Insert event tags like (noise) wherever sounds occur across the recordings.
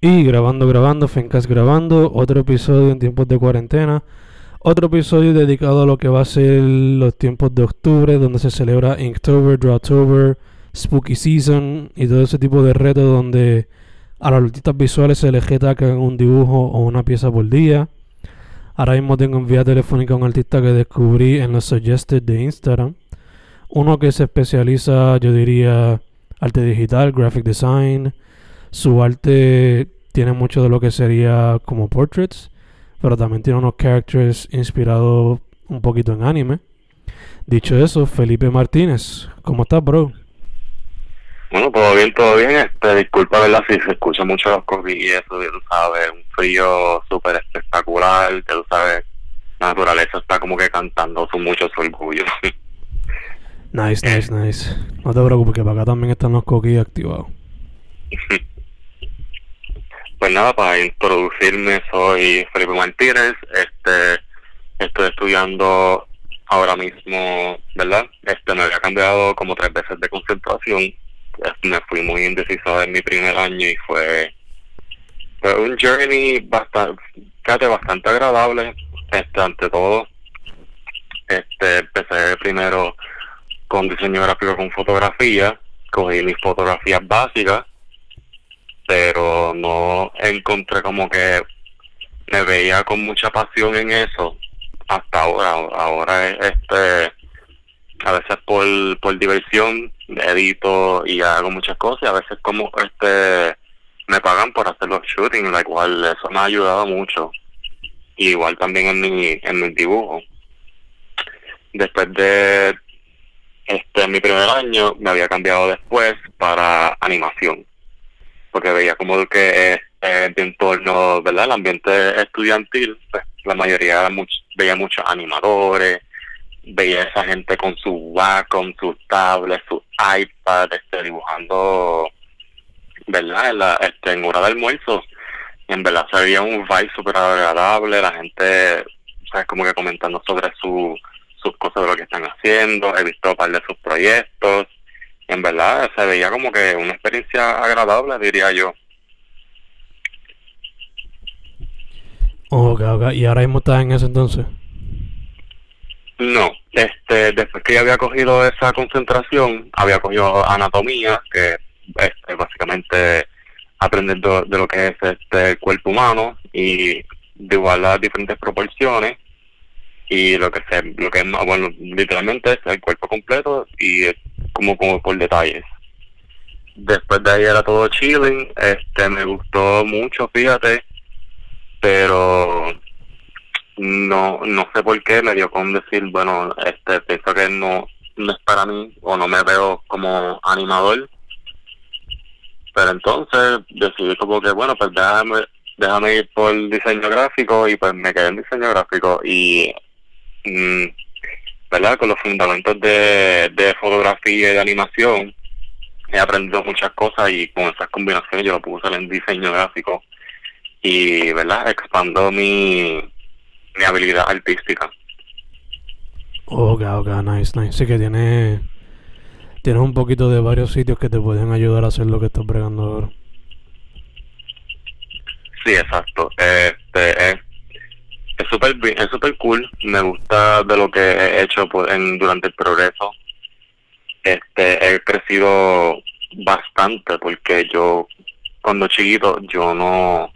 Y grabando, grabando, Fencast grabando, otro episodio en tiempos de cuarentena. Otro episodio dedicado a lo que va a ser los tiempos de octubre, donde se celebra Inktober, Drawtober, Spooky Season y todo ese tipo de retos donde a los artistas visuales se les jetacan un dibujo o una pieza por día. Ahora mismo tengo en vía telefónica a un artista que descubrí en los suggested de Instagram. Uno que se especializa, yo diría, arte digital, graphic design. Su arte tiene mucho de lo que sería como portraits, pero también tiene unos characters inspirados un poquito en anime. Dicho eso, Felipe Martínez, ¿cómo estás, bro? Bueno, todo bien, todo bien. Este, disculpa, ¿verdad? Si se escucha mucho los eso, tú sabes, un frío súper espectacular, tú sabes, la naturaleza está como que cantando su mucho su orgullo. (laughs) Nice, nice, nice. No te preocupes, que para acá también están los coquillos activados. (laughs) pues nada, para introducirme, soy Felipe Martínez, este, estoy estudiando ahora mismo, ¿verdad? Este, me había cambiado como tres veces de concentración, me fui muy indeciso en mi primer año y fue, fue un journey bastante, bastante agradable, este, ante todo, este, empecé primero con diseño gráfico con fotografía, cogí mis fotografías básicas, pero no encontré como que me veía con mucha pasión en eso hasta ahora. Ahora es este, a veces por, por diversión edito y hago muchas cosas, y a veces como este me pagan por hacer los shootings, la cual eso me ha ayudado mucho. igual también en mi, en mi dibujo. Después de este, mi primer año me había cambiado después para animación, porque veía como que eh, de entorno, ¿verdad? El ambiente estudiantil, pues la mayoría veía muchos animadores, veía esa gente con su con sus tablets, su iPad, este, dibujando, ¿verdad? En, la, este, en hora de almuerzo. En verdad se veía un vibe súper agradable, la gente, ¿sabes? Como que comentando sobre su sus cosas de lo que están haciendo, he visto un par de sus proyectos, en verdad se veía como que una experiencia agradable, diría yo. Ok, ok, ¿y ahora mismo estás en ese entonces? No, este, después que había cogido esa concentración, había cogido anatomía, que este, básicamente aprendiendo de lo que es este el cuerpo humano y de igual las diferentes proporciones y lo que se lo que es bueno literalmente es el cuerpo completo y es como como por detalles. Después de ahí era todo chilling este me gustó mucho fíjate pero no no sé por qué me dio con decir bueno este pienso que no no es para mí o no me veo como animador. Pero entonces decidí como que bueno pues déjame déjame ir por diseño gráfico y pues me quedé en diseño gráfico y Mm, ¿verdad? Con los fundamentos de, de fotografía y de animación, he aprendido muchas cosas y con esas combinaciones yo lo puedo usar en diseño gráfico y, ¿verdad? Expando mi, mi habilidad artística. Ok, ok, nice, nice. Sí que tiene, tienes un poquito de varios sitios que te pueden ayudar a hacer lo que estás bregando ahora. Sí, exacto. Este, es es súper es super cool. Me gusta de lo que he hecho en, durante el progreso. Este he crecido bastante porque yo cuando chiquito yo no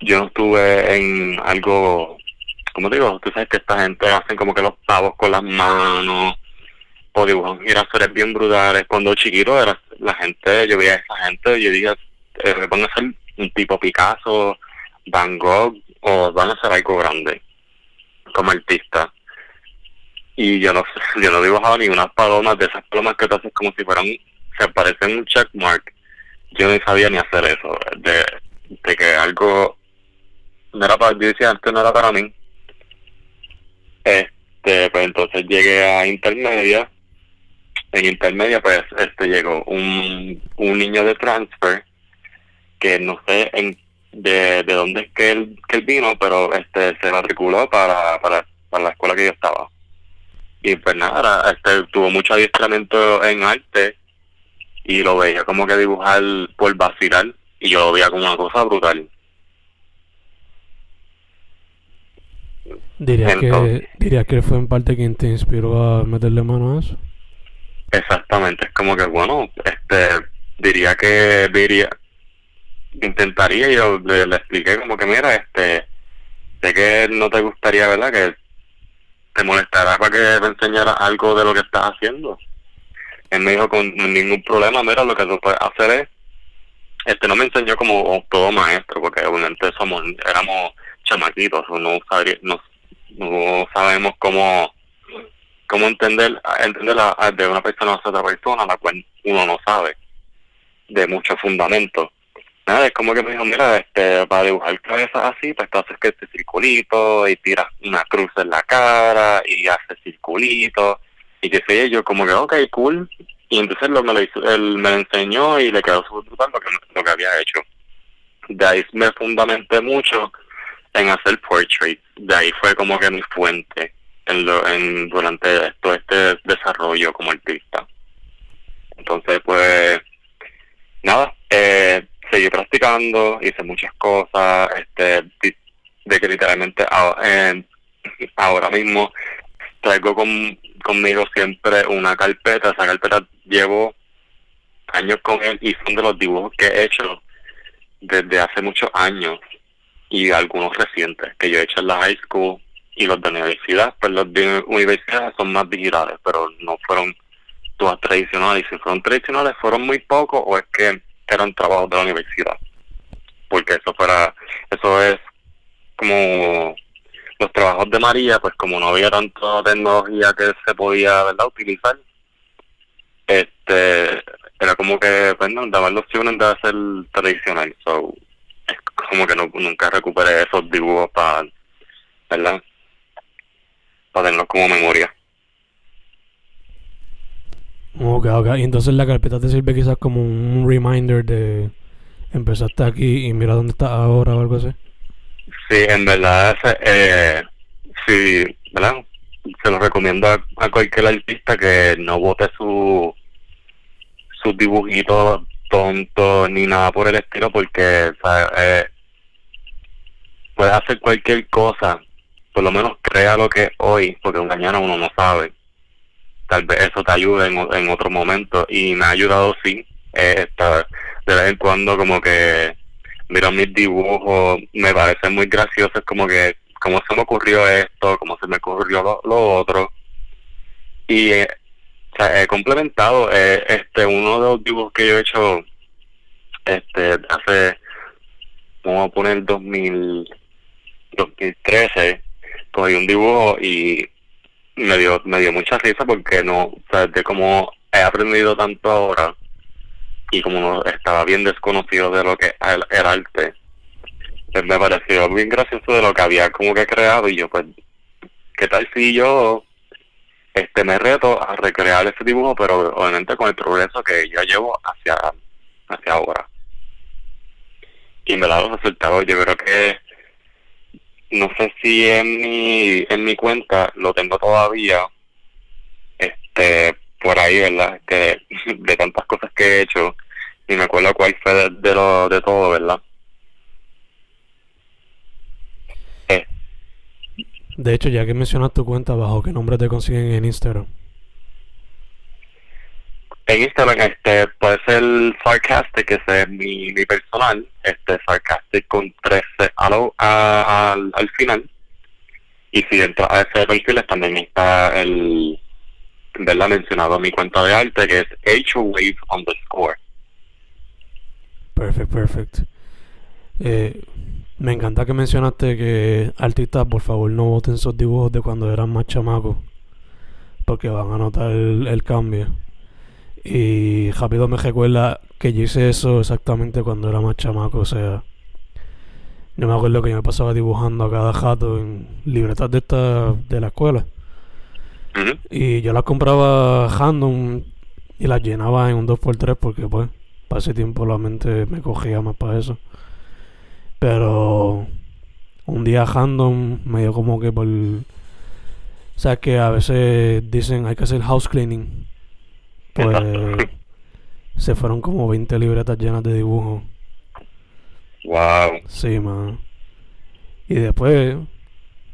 yo no estuve en algo como digo tú sabes que esta gente hacen como que los pavos con las manos o dibujan girasoles bien brutales cuando chiquito era la gente yo veía a esa gente yo dije eh, van a un tipo Picasso Van Gogh o van a hacer algo grande como artista. Y yo no (laughs) yo no he dibujado ni unas palomas de esas palomas que te haces como si fueran, se parecen un checkmark. Yo no sabía ni hacer eso, de, de que algo no era para, yo decía antes no era para mí. Este, pues entonces llegué a intermedia. En intermedia, pues, este llegó un, un niño de transfer que no sé en de, de dónde es que él, que él vino, pero este se matriculó para, para, para la escuela que yo estaba. Y pues nada, este, tuvo mucho adiestramiento en arte y lo veía como que dibujar por vacilar y yo lo veía como una cosa brutal. Diría que, diría que fue en parte quien te inspiró a meterle mano a eso. Exactamente, es como que bueno, este diría que diría intentaría yo le, expliqué como que mira, este sé que no te gustaría, ¿verdad? Que te molestará para que te enseñara algo de lo que estás haciendo. Él me dijo con ningún problema, mira, lo que tú puedes hacer es este no me enseñó como todo maestro, porque obviamente somos, éramos chamaquitos, no, sabría, no, no sabemos cómo cómo entender entender de una persona a otra persona, la cual uno no sabe de muchos fundamentos. Nada, es como que me dijo, mira, este, para dibujar cabezas así, pues tú haces que este circulito y tiras una cruz en la cara y haces circulito y qué sé yo, como que, ok, cool. Y entonces lo, me, lo hizo, él me lo enseñó y le quedó súper brutal lo que, lo que había hecho. De ahí me fundamenté mucho en hacer portraits. De ahí fue como que mi fuente en, lo, en durante todo este desarrollo como artista. Entonces, pues, nada, eh, seguí practicando, hice muchas cosas, este, de que literalmente ahora mismo traigo con, conmigo siempre una carpeta, esa carpeta llevo años con él y son de los dibujos que he hecho desde hace muchos años y algunos recientes que yo he hecho en la high school y los de universidad, pues los de universidad son más digitales, pero no fueron todas tradicionales. Y si fueron tradicionales, fueron muy pocos o es que eran trabajos de la universidad. Porque eso fuera, eso es como los trabajos de María, pues como no había tanta tecnología que se podía verdad utilizar, este era como que pues no, daban opciones de hacer tradicional. So, es como que nunca recuperé esos dibujos para, ¿verdad? Para tenerlos como memoria. Ok, ok. Y entonces la carpeta te sirve quizás como un reminder de empezaste aquí y mira dónde estás ahora o algo así. Sí, en verdad, eh, sí, ¿verdad? Se lo recomiendo a, cualquier artista que no vote su sus dibujitos tontos ni nada por el estilo porque eh, puedes hacer cualquier cosa, por lo menos crea lo que es hoy, porque mañana uno no sabe tal vez eso te ayude en, en otro momento y me ha ayudado sí eh, de vez en cuando como que miro mis dibujos me parece muy gracioso es como que cómo se me ocurrió esto cómo se me ocurrió lo, otro. Y eh, he complementado eh, este uno de los dibujos que yo he hecho este hace vamos a poner 2000 2013 cogí un dibujo y me dio, me dio mucha risa porque no, o de cómo he aprendido tanto ahora y como no estaba bien desconocido de lo que es el, arte, pues me pareció bien gracioso de lo que había como que creado y yo pues, ¿qué tal si yo este me reto a recrear ese dibujo pero obviamente con el progreso que yo llevo hacia, hacia ahora? Y me da los resultados, yo creo que no sé si en mi en mi cuenta lo tengo todavía este por ahí verdad que (laughs) de tantas cosas que he hecho y me acuerdo cuál fue de, lo de todo verdad eh. de hecho ya que mencionas tu cuenta bajo qué nombre te consiguen en Instagram en Instagram este puede ser Sarcastic, que es mi, mi personal, este Sarcastic con 13 a al, al final. Y si dentro a ese perfil también está el verla mencionado mi cuenta de arte que es HWave underscore. Perfect, perfect. Eh, me encanta que mencionaste que artistas, por favor, no voten esos dibujos de cuando eran más chamacos, porque van a notar el cambio. Y rápido me recuerda que yo hice eso exactamente cuando era más chamaco. O sea, yo me acuerdo que yo me pasaba dibujando a cada jato en libretas de esta de la escuela. Y yo las compraba random y las llenaba en un 2x3 porque pues para ese tiempo la mente me cogía más para eso. Pero un día random me dio como que por... O sea que a veces dicen hay que hacer house cleaning pues (laughs) se fueron como 20 libretas llenas de dibujos. Wow. Sí, man. Y después,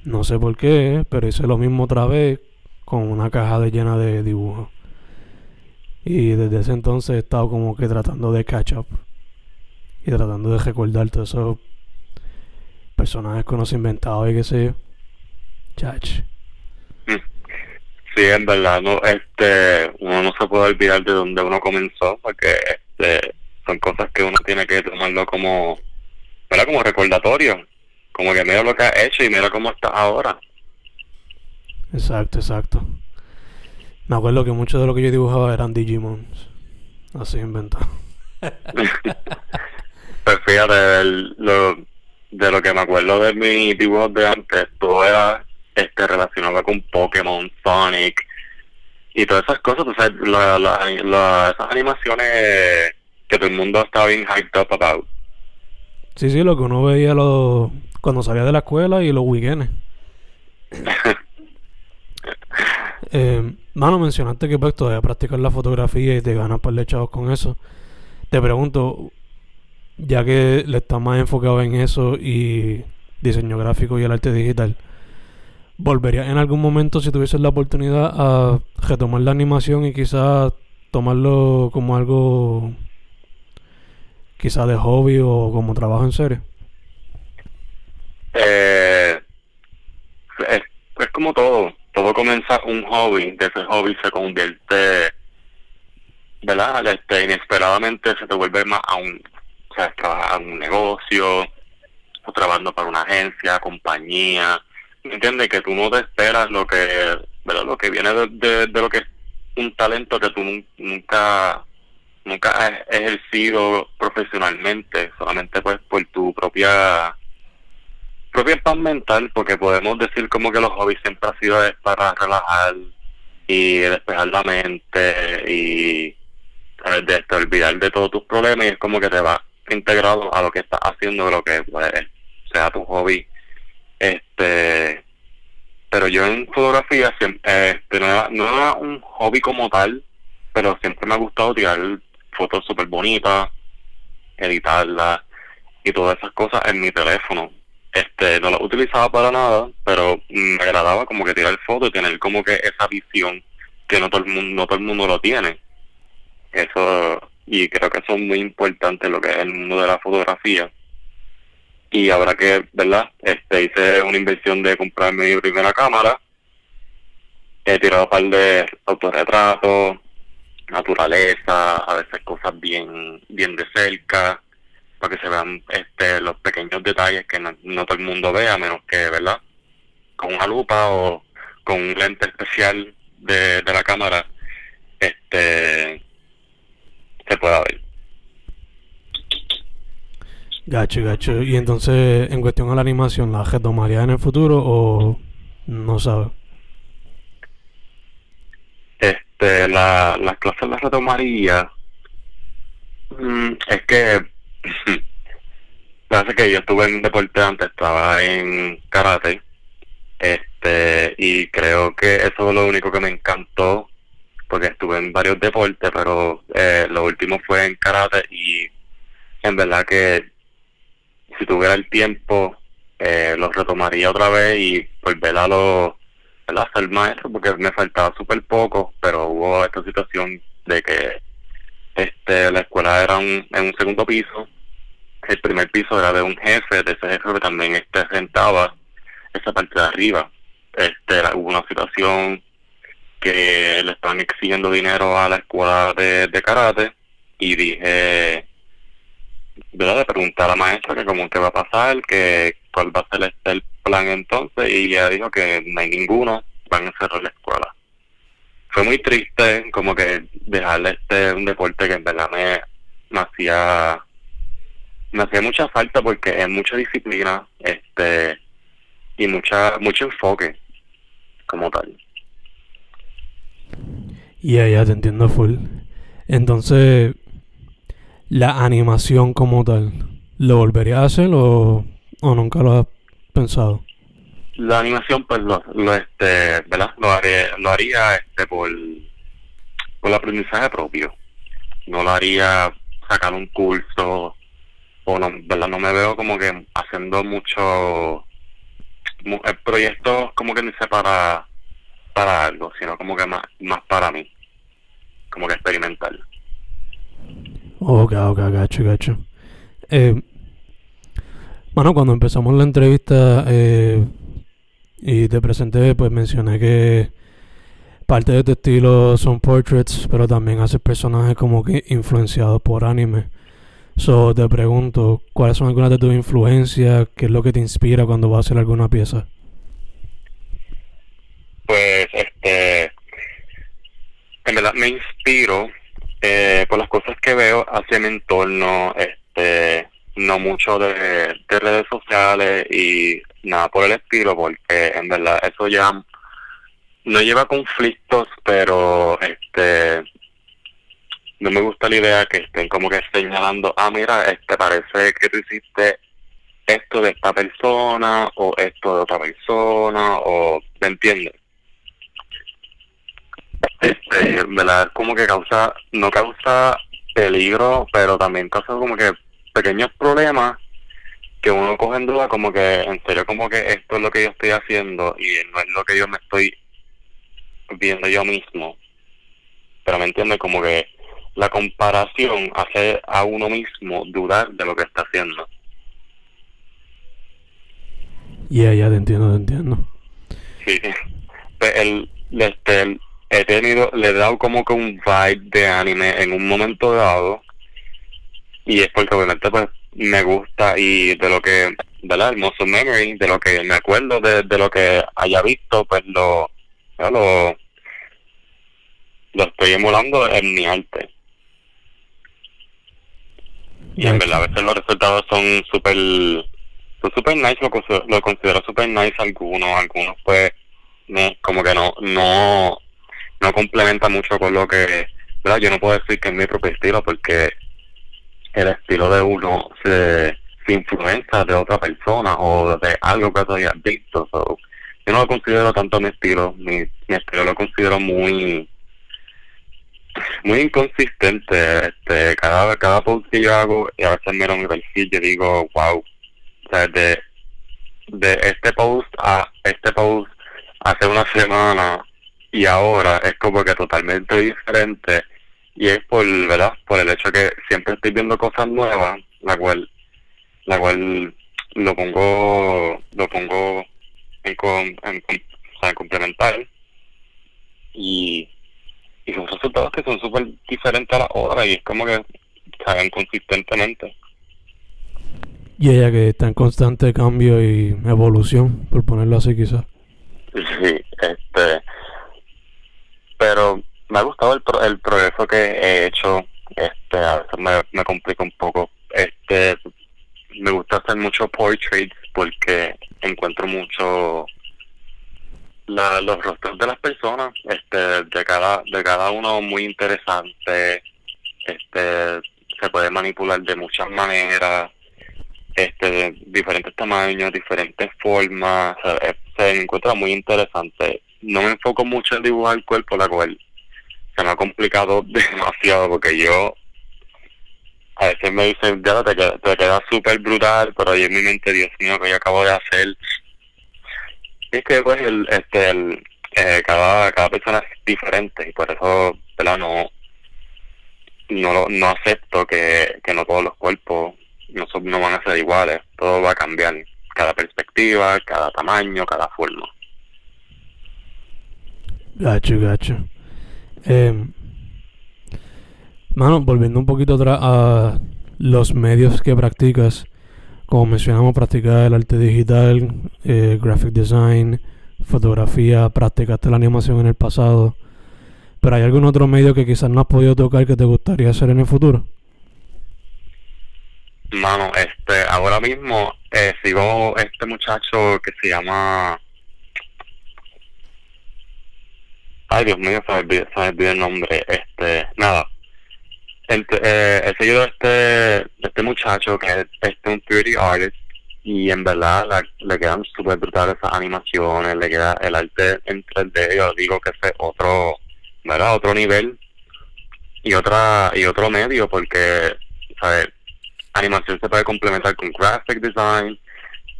no sé por qué, pero hice lo mismo otra vez con una caja de llena de dibujos. Y desde ese entonces he estado como que tratando de catch up. Y tratando de recordar todos esos personajes que uno se ha inventado y qué sé yo. Chach. Sí, en verdad, no, este, uno no se puede olvidar de donde uno comenzó, porque este, son cosas que uno tiene que tomarlo como, ¿verdad? Como recordatorio, como que mira lo que has hecho y mira cómo estás ahora. Exacto, exacto. Me acuerdo que muchos de lo que yo dibujaba eran Digimons. Así inventado. (laughs) pues fíjate, el- lo, de lo que me acuerdo de mis dibujos de antes, todo era este, relacionado con Pokémon, Sonic y todas esas cosas, tú sabes, la, la, la- esas animaciones que todo el mundo estaba bien hyped up about. Sí, sí, lo que uno veía lo- cuando salía de la escuela y los weekends. (laughs) Eh, mano, mencionaste que pues todavía practicas la fotografía y te ganas par de chavos con eso. Te pregunto, ya que le estás más enfocado en eso y diseño gráfico y el arte digital, ¿volverías en algún momento si tuvieses la oportunidad a retomar la animación y quizás tomarlo como algo quizás de hobby o como trabajo en serio? Eh, es, como todo, todo comienza un hobby, de ese hobby se convierte, ¿verdad? Este, inesperadamente se te vuelve más a un, o sea, en un negocio, o trabajando para una agencia, compañía, ¿me entiendes? Que tú no te esperas lo que, ¿verdad? Lo que viene de, de, lo que es un talento que tú nun- nunca nunca has ejercido profesionalmente, solamente pues por tu propia propia paz mental, porque podemos decir como que los hobbies siempre han sido para relajar y despejar la mente y de, de olvidar de todos tus problemas y es como que te va integrado a lo que estás haciendo, lo que pues, sea tu hobby. Este, pero yo en fotografía siempre, este, no, era, no era un hobby como tal, pero siempre me ha gustado tirar fotos súper bonitas, editarlas y todas esas cosas en mi teléfono. Este no lo utilizaba para nada pero me agradaba como que tirar fotos y tener como que esa visión que no todo el mundo no todo el mundo lo tiene. Eso y creo que eso es muy importante lo que es el mundo de la fotografía y ahora que verdad este hice una inversión de comprarme mi primera cámara. He tirado un par de autorretratos naturaleza a veces cosas bien bien de cerca para que se vean este los pequeños detalles que no, no todo el mundo ve a menos que verdad con una lupa o con un lente especial de la cámara este se pueda ver Gacho, gacho. Y entonces, en cuestión a la animación, ¿la retomaría en el futuro o no sabes? este la, las clases las retomaría Mm, es que (clears throat) parece que yo estuve en deporte antes estaba en karate este y creo que eso es lo único que me encantó porque estuve en varios deportes pero eh, lo último fue en karate y en verdad que si tuviera el tiempo eh, lo retomaría otra vez y volver a lo ¿verdad? ser maestro porque me faltaba súper poco pero hubo esta situación de que este la escuela era un, en un segundo piso el primer piso era de un jefe de ese jefe que también este rentaba esa parte de arriba este hubo una situación que le estaban exigiendo dinero a la escuela de karate y dije ¿verdad? Le pregunté a la maestra que cómo que va a pasar, que cuál va a ser el plan entonces, y ella dijo que no hay ninguno, van a cerrar la escuela. Fue muy triste como que dejarle este un deporte que en verdad me, hacía me hacía mucha falta porque es mucha disciplina, este y mucha mucho enfoque como tal. Ya, ya te entiendo full. Entonces, la animación como tal, ¿lo volverías a hacer o, o nunca lo has pensado? La animación pues lo, lo este, ¿verdad? Lo haría, lo haría este por por el aprendizaje propio. No lo haría sacar un curso o no, ¿verdad? No me veo como que haciendo mucho mu- proyectos como que dice para para algo, sino como que más más para mí, como que experimental. Ok, ok, gacho, gacho. Eh, bueno, cuando empezamos la entrevista eh, y te presenté, pues mencioné que parte de tu estilo son portraits, pero también haces personajes como que influenciados por anime. So, te pregunto, ¿cuáles son algunas de tus influencias? ¿Qué es lo que te inspira cuando vas a hacer alguna pieza? Pues este en verdad me inspiro eh, por las cosas que veo hacia mi entorno, este no mucho de, de redes sociales y nada por el estilo, porque en verdad eso ya no lleva conflictos, pero este no me gusta la idea que estén como que señalando, ah, mira, este parece que tú hiciste esto de esta persona o esto de otra persona o, ¿me entiendes? Este, verdad, como que causa, no causa peligro, pero también causa como que pequeños problemas que uno coge en duda como que en serio como que esto es lo que yo estoy haciendo y no es lo que yo me estoy viendo yo mismo. Pero me entiende como que la comparación hace a uno mismo dudar de lo que está haciendo. Yeah, ya te entiendo, te entiendo. Sí. (laughs) Pues el, este, el- he tenido, le he dado como que un vibe de anime en un momento dado. Y es porque obviamente pues me gusta y de lo que, ¿verdad? Muscle memory, de lo que me acuerdo de, de lo que haya visto, pues lo, lo, lo estoy emulando en mi arte. Y en verdad a veces los resultados son súper son súper nice, lo, lo considero súper nice algunos, algunos pues no, como que no, no, no complementa mucho con lo que, ¿verdad? Yo no puedo decir que es mi propio estilo porque el estilo de uno se, se influencia de otra persona o de algo que tú hayas visto. So, yo no lo considero tanto mi estilo, mi, estilo lo considero muy muy inconsistente. Este, cada, cada post que yo hago, y a veces miro mi perfil, yo digo, wow, o sea, de, de este post a este post hace una semana y ahora es como que totalmente diferente y es por verdad por el hecho que siempre estoy viendo cosas nuevas la cual la cual lo pongo lo pongo en, com- en, o sea, en complementar y y son resultados que son súper diferentes a la otra y es como que caen consistentemente Y ella que está en constante cambio y evolución, por ponerlo así quizás. Sí, este, pero me ha gustado el, pro- el progreso que he hecho, este, a veces me, me complica un poco, este, me gusta hacer mucho portraits porque encuentro mucho la, los rostros de las personas, este, de cada, de cada uno muy interesante, este, se puede manipular de muchas maneras, este, diferentes tamaños, diferentes formas, se encuentra muy interesante. No me enfoco mucho en dibujar el cuerpo, la cual se me ha complicado (laughs) demasiado porque yo a veces me dicen, ya te queda, te queda súper brutal, pero yo en mi mente, Dios mío, que yo acabo de hacer. Es que pues el, este, el, eh, cada, cada persona es diferente y por eso, ¿verdad? No, no, no acepto que, que no todos los cuerpos no, son, no van a ser iguales, todo va a cambiar, cada perspectiva, cada tamaño, cada forma. Gacho, gacho. Eh, mano, volviendo un poquito atrás a los medios que practicas. Como mencionamos, practicas el arte digital, eh, graphic design, fotografía, practicaste la animación en el pasado. Pero hay algún otro medio que quizás no has podido tocar que te gustaría hacer en el futuro. Mano, este, ahora mismo eh, sigo este muchacho que se llama... Ay, Dios mío, se me olvidó, se me olvidó el nombre. Este, nada. Ent- eh, he seguido este, de este muchacho que es este, un 3D artist y en verdad la- le quedan súper brutales esas animaciones, le queda el arte en 3D, yo digo que es otro, ¿verdad? Otro nivel y otra y otro medio porque, ¿sabes? animación se puede complementar con graphic design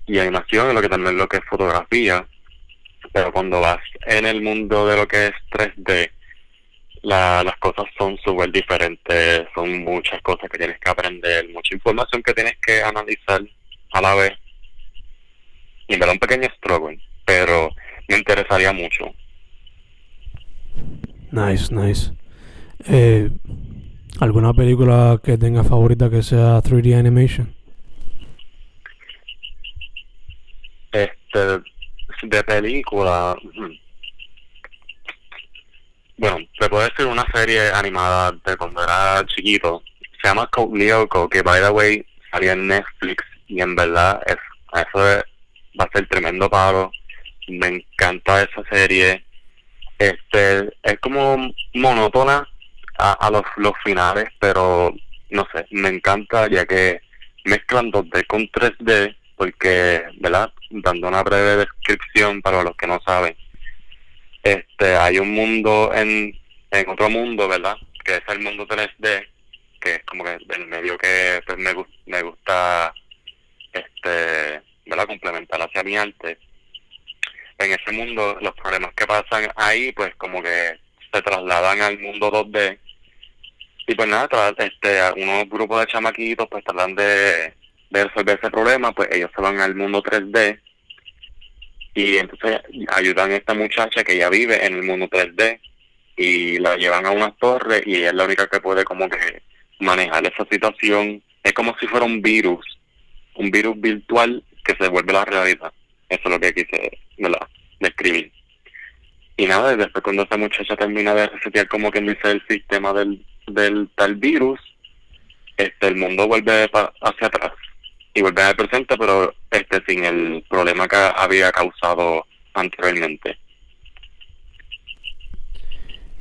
y animación, lo que también lo que es fotografía. Pero cuando vas en el mundo de lo que es 3D, la, las cosas son súper diferentes, son muchas cosas que tienes que aprender, mucha información que tienes que analizar a la vez. Y me da un pequeño struggle, pero me interesaría mucho. Nice, nice. Eh, ¿Alguna película que tenga favorita que sea 3D animation? Este, de película, mm, bueno, te puedo decir una serie animada de cuando era chiquito. Se llama Code Lyoko, que by the way salía en Netflix y en verdad es, eso es, va a ser tremendo paro. Me encanta esa serie. Este, es como monótona a, a los, los finales, pero no sé, me encanta ya que mezclan 2D con 3D, porque, ¿verdad? Dando una breve descripción para los que no saben este hay un mundo en, en otro mundo, ¿verdad? Que es el mundo 3D, que es como que el medio que pues, me, me gusta, este, ¿verdad? Complementar hacia mi arte. En ese mundo, los problemas que pasan ahí, pues como que se trasladan al mundo 2D. Y pues nada, este, unos grupos de chamaquitos pues tratan de, de resolver ese problema, pues ellos se van al mundo 3D y entonces ayudan a esta muchacha que ya vive en el mundo 3D y la llevan a una torre y ella es la única que puede como que manejar esa situación. Es como si fuera un virus, un virus virtual que se vuelve la realidad. Eso es lo que quise ¿verdad? describir. Y nada, después cuando esa muchacha termina de resetear como que dice el sistema del, del tal virus, este el mundo vuelve hacia atrás y volver al presente, pero este sin el problema que había causado anteriormente.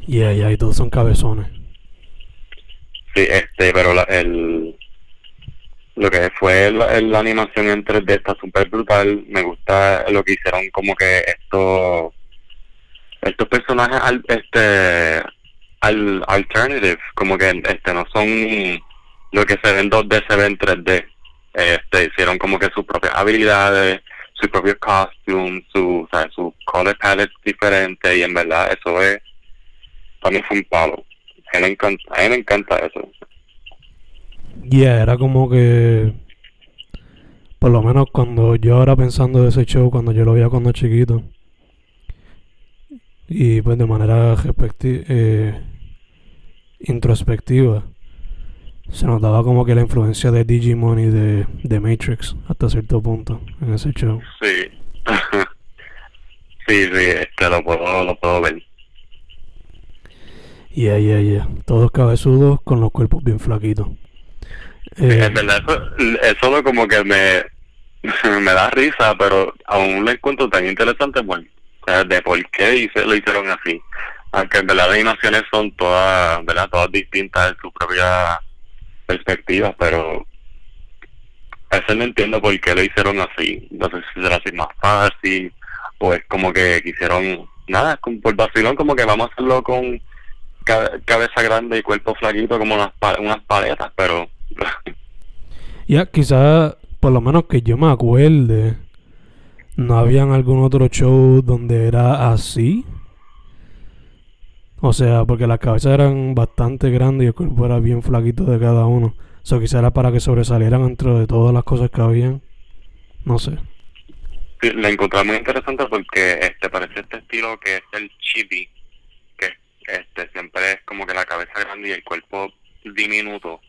Y yeah, y todos son cabezones. Sí, este, pero la, el lo que fue la, la animación en 3D está súper brutal. Me gusta lo que hicieron como que estos estos personajes al, este al alternative, como que este no son lo que se ven 2D se ven 3D este, hicieron como que sus propias habilidades, sus propios costumes, su, ¿sabes? su color palette diferente y en verdad eso es, para mí fue un palo. A me encanta, a mí me encanta eso. Yeah, era como que, por lo menos cuando yo ahora pensando de ese show, cuando yo lo veía cuando chiquito, y pues de manera eh, introspectiva, se notaba como que la influencia de Digimon y de, de Matrix hasta cierto punto en ese show. Sí. (laughs) sí, sí, este lo puedo, lo puedo ver. Yeah, yeah, yeah. Todos cabezudos con los cuerpos bien flaquitos. Eh, es verdad, eso, eso como que me, (laughs) me da risa, pero aún lo encuentro tan interesante, bueno, de por qué lo hicieron así. Aunque en verdad las animaciones son todas, ¿verdad? Todas distintas en su propia perspectivas, pero a veces no entiendo por qué lo hicieron así. No sé si será así más fácil o es como que quisieron, nada, por vacilón, como que vamos a hacerlo con cabeza grande y cuerpo flaquito como unas, unas paletas, pero... (laughs) ya, quizás, por lo menos que yo me acuerde, no habían algún otro show donde era así. O sea, porque las cabezas eran bastante grandes y el cuerpo era bien flaquito de cada uno. Eso quizá era para que sobresalieran entre de todas las cosas que habían. No sé. Sí, la encontré muy interesante porque este parece este estilo que es el chibi, que este siempre es como que la cabeza grande y el cuerpo diminuto.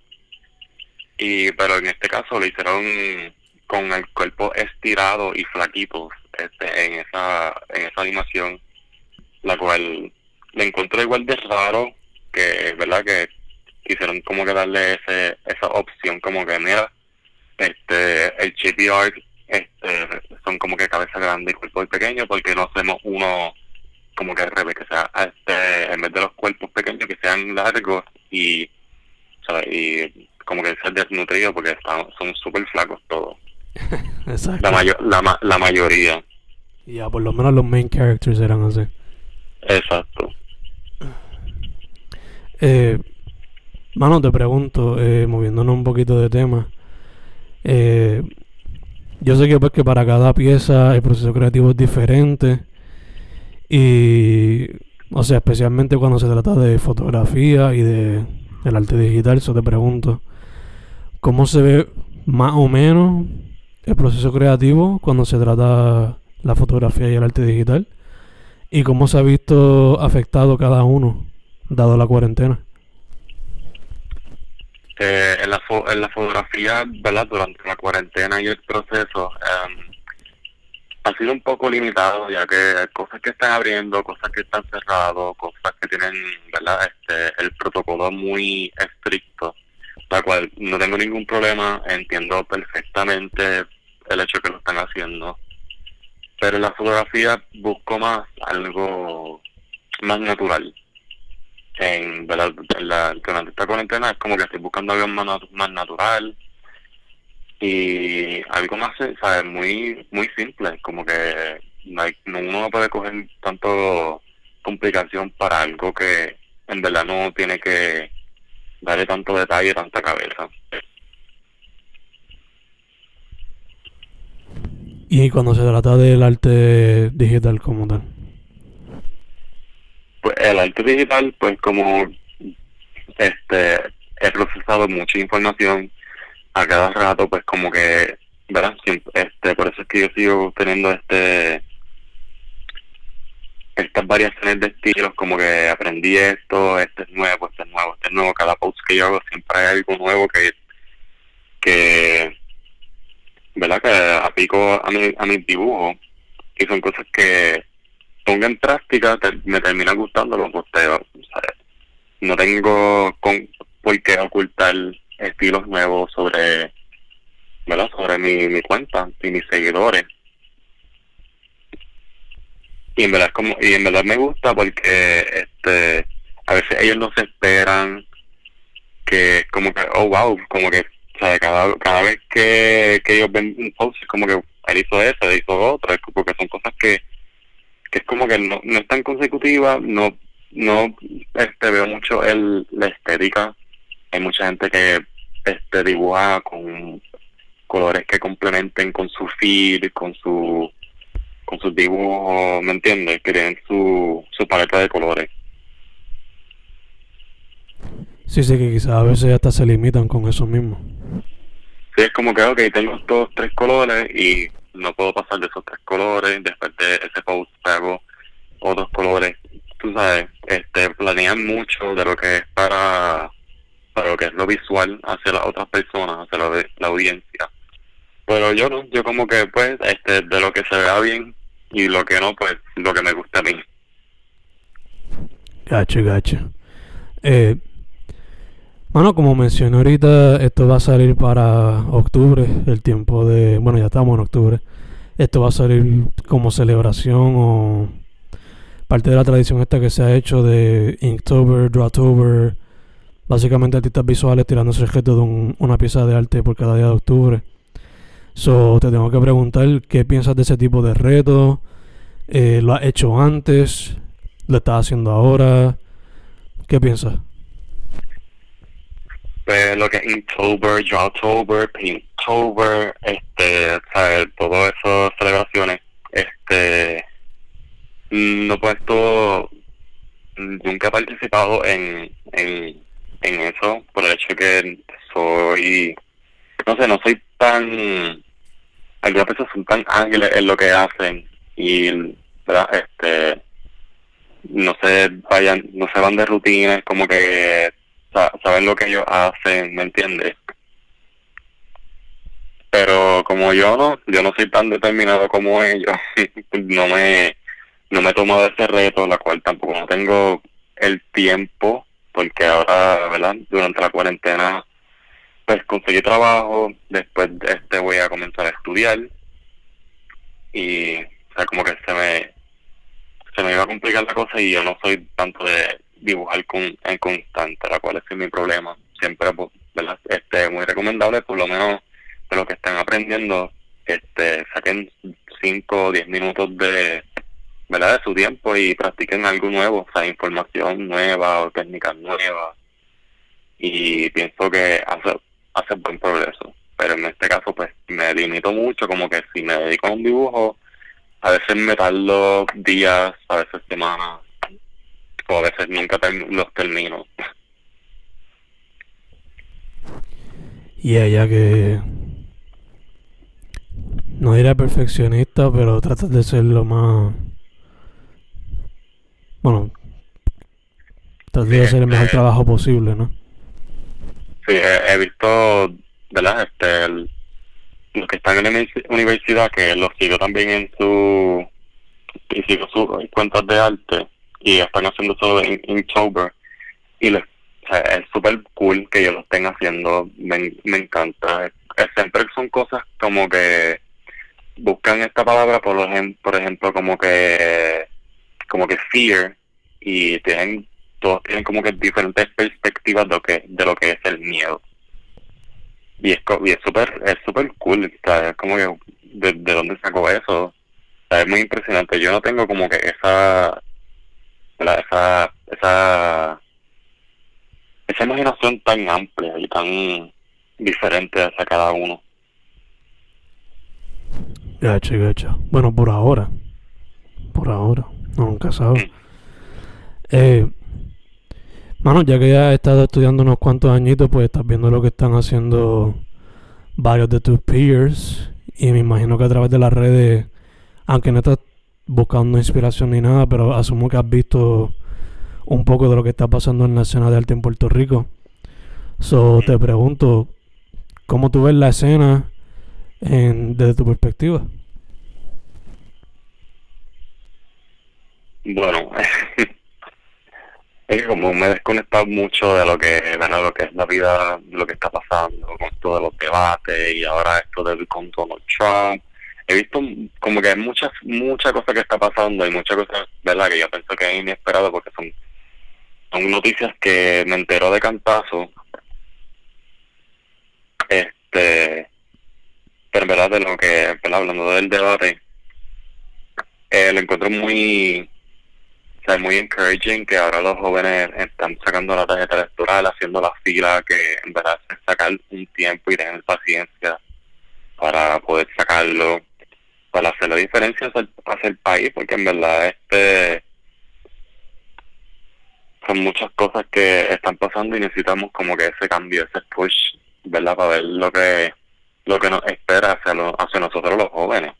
Y pero en este caso lo hicieron con el cuerpo estirado y flaquito este en esa en esa animación la cual le encontré igual de raro que, ¿verdad? Que quisieron como que darle ese, esa opción como que, mira, este, el chippy art este, son como que cabeza grande y cuerpo pequeño porque no hacemos uno como que al revés, que sea, este, en vez de los cuerpos pequeños que sean largos y, ¿sabes? y como que sean desnutridos porque están, son súper flacos todos. (laughs) Exacto. La, la, la mayoría. Ya, por lo menos los main characters eran así. Exacto. Eh, mano, te pregunto, eh, moviéndonos un poquito de tema, Eh, yo sé que pues que para cada pieza el proceso creativo es diferente y o sea, especialmente cuando se trata de fotografía y de el arte digital, eso te pregunto, ¿cómo se ve más o menos el proceso creativo cuando se trata la fotografía y el arte digital? ¿Y cómo se ha visto afectado cada uno, dado la cuarentena? Eh, en, la en la fotografía, ¿verdad? Durante la cuarentena y el proceso, em, ha sido un poco limitado, ya que cosas que están abriendo, cosas que están cerradas, cosas que tienen, ¿verdad? Este, el protocolo muy estricto, la cual no tengo ningún problema, entiendo perfectamente el hecho que lo están haciendo. Pero en la fotografía busco más algo más natural. En, ¿verdad? La, durante esta cuarentena es como que estoy buscando algo más, más natural, y algo más, ¿sabes? Muy, muy simple, como que no uno no puede coger tanto complicación para algo que en verdad no tiene que darle tanto detalle, tanta cabeza. Y cuando se trata del arte digital como tal. Pues el arte digital, pues como este he procesado mucha información a cada rato pues como que verdad este por eso es que yo sigo teniendo este estas variaciones de estilos como que aprendí esto este es nuevo este es nuevo este es nuevo. Cada post que yo hago siempre hay algo nuevo que que verdad que aplico a mi a mis dibujos y son cosas que pongo en práctica me termina gustando los posteos no tengo con por qué ocultar estilos nuevos sobre, ¿verdad? Sobre mi, mi cuenta y mis seguidores. Y en verdad como, y en verdad me gusta porque este a veces ellos no se esperan que como que oh wow, como que cada, cada vez que, que ellos ven un post como que él hizo eso, él hizo otro, porque son cosas que, que es como que no, no es tan consecutiva, no, no este veo mucho el, la estética. Hay mucha gente que este dibuja con colores que complementen con su feed, con su con sus dibujos, ¿me entiendes? Que tienen su, su paleta de colores. Sí, sí, que quizás a veces hasta se limitan con eso mismo. Sí, es como que, ok, tengo estos tres colores y no puedo pasar de esos tres colores, después de ese post hago otros colores. Tú sabes, este, planean mucho de lo que es para para lo que es lo visual hacia las otras personas, hacia la, la audiencia. Pero yo no, yo como que pues este de lo que se vea bien y lo que no, pues lo que me gusta a mí. Gacho, gacho. Eh, bueno, como mencioné ahorita, esto va a salir para octubre, el tiempo de... Bueno, ya estamos en octubre. Esto va a salir como celebración o parte de la tradición esta que se ha hecho de Inktober, Drawtober, básicamente artistas visuales tirándose el de una pieza de arte por cada día de octubre. So, te tengo que preguntar qué piensas de ese tipo de reto. Eh, ¿Lo has hecho antes? ¿Lo estás haciendo ahora? ¿Qué piensas? Pues lo que es Inktober, Drawtober, Pinktober, este, ¿sabes? todo eso celebraciones, este, no he puesto, nunca he participado en, en en eso por el hecho que soy, no sé, no soy tan, algunas personas son tan ángeles en lo que hacen y, ¿verdad? Este, no se vayan, no se van de rutinas, como que saben lo que ellos hacen, ¿me entiendes? Pero como yo no, yo no soy tan determinado como ellos, (laughs) no me, no me he tomado ese reto, la cual tampoco no tengo el tiempo porque ahora, ¿verdad? Durante la cuarentena, pues conseguí trabajo, después de este voy a comenzar a estudiar y, o sea, como que se me, se me iba a complicar la cosa y yo no soy tanto de dibujar con, en constante, la cual es mi problema. Siempre, pues, ¿verdad? Este, muy recomendable, por lo menos de lo que están aprendiendo, este, saquen 5 o 10 minutos de ¿verdad? de su tiempo y practiquen algo nuevo, o sea, información nueva o técnicas nuevas. Y pienso que hace, hace buen progreso. pero en este caso pues me limito mucho, como que si me dedico a un dibujo, a veces me tardo días, a veces semanas, o a veces nunca los termino. Y ella que no era perfeccionista, pero trata de ser lo más bueno, trata de hacer el mejor trabajo posible, ¿no? Sí, he, visto, ¿verdad? Este, los que están en la universidad, que los sigo también en su, y sigo sus cuentas de arte, y están haciendo todo en Inktober, y les es súper cool que ellos lo estén haciendo, me, me encanta. siempre son cosas como que buscan esta palabra, por, ejemplo, por ejemplo, como que como que fear y tienen todos tienen como que diferentes perspectivas de lo que de lo que es el miedo. Y es y es súper es súper cool es como que de, de dónde sacó eso. Es muy impresionante. Yo no tengo como que esa esa esa esa imaginación tan amplia y tan diferente hacia cada uno. Gacho, gacho. Bueno, por ahora. Por ahora. nunca sabes. Mm. Eh, mano, ya que ya has estado estudiando unos cuantos añitos, pues estás viendo lo que están haciendo varios de tus peers. Y me imagino que a través de las redes, aunque no estás buscando inspiración ni nada, pero asumo que has visto un poco de lo que está pasando en la escena de arte en Puerto Rico. So, te pregunto, ¿cómo tú ves la escena en, desde tu perspectiva? Bueno, (laughs) es que como me he desconectado mucho de lo que, lo que es la vida, lo que está pasando con todos los debates y ahora esto del con Donald Trump. He visto como que hay muchas, muchas cosas que está pasando y muchas cosas, ¿verdad? Que yo pienso que es inesperado porque son son noticias que me enteró de cantazo. Este, pero en verdad de lo que, hablando del debate, eh, lo encuentro muy, o sea, muy encouraging que ahora los jóvenes están sacando la tarjeta electoral, haciendo la fila, que en verdad es sacar un tiempo y tener paciencia para poder sacarlo, para hacer la diferencia hacia el país, porque en verdad este son muchas cosas que están pasando y necesitamos como que ese cambio, ese push, ¿verdad? Para ver lo que lo que nos espera hacia, hacia nosotros los jóvenes.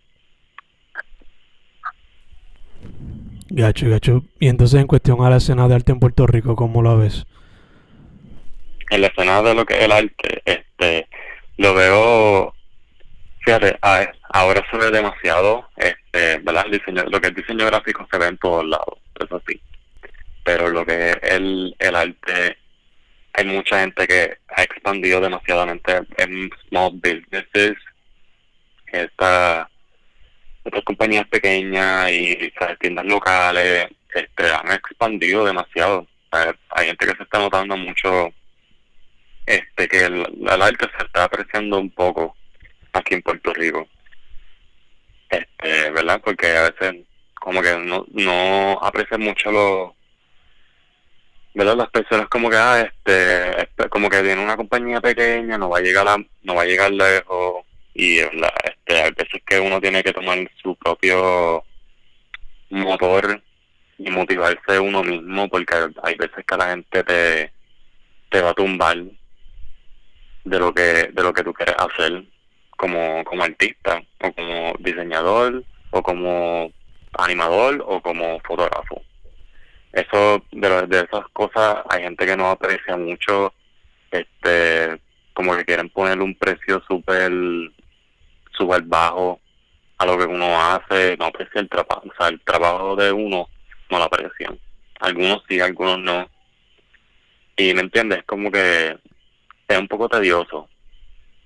Gacho, gacho. Y entonces en cuestión a la escena de arte en Puerto Rico, ¿cómo lo ves? En la escena de lo que es el arte, este, lo veo, fíjate, ahora se ve demasiado, este, ¿verdad? El lo que es diseño gráfico se ve en todos lados, eso sí pero lo que es el, el arte, hay mucha gente que ha expandido demasiadamente en small businesses, estas compañías pequeñas y tiendas locales este, han expandido demasiado. Hay gente que se está notando mucho este que el, arte se está apreciando un poco aquí en Puerto Rico. Este, ¿verdad? Porque a veces como que no, no aprecian mucho los ¿verdad? Las personas como que, ah, este, este, como que tiene una compañía pequeña, no va a llegar a, no va a llegar lejos y este, hay veces que uno tiene que tomar su propio motor y motivarse uno mismo porque hay veces que la gente te, te va a tumbar de lo que de lo que tú quieres hacer como como artista o como diseñador o como animador o como fotógrafo. Eso de, de esas cosas hay gente que no aprecia mucho este como que quieren ponerle un precio súper súper bajo a lo que uno hace no aprecia el trabajo o sea el trabajo de uno no lo aprecian. Algunos sí algunos no. Y me entiendes como que es un poco tedioso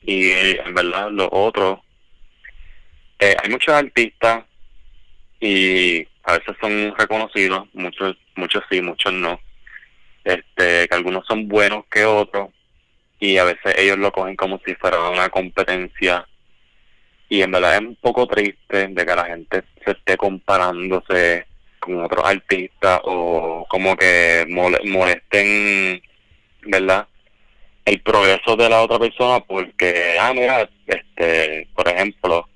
y en verdad lo otro eh, hay muchos artistas y a veces son reconocidos, muchos muchos sí, muchos no. Este, que algunos son buenos que otros y a veces ellos lo cogen como si fuera una competencia y en verdad es un poco triste de que la gente se esté comparándose con otros artistas o como que molesten, ¿verdad? El progreso de la otra persona porque, ah, mira, este, por ejemplo,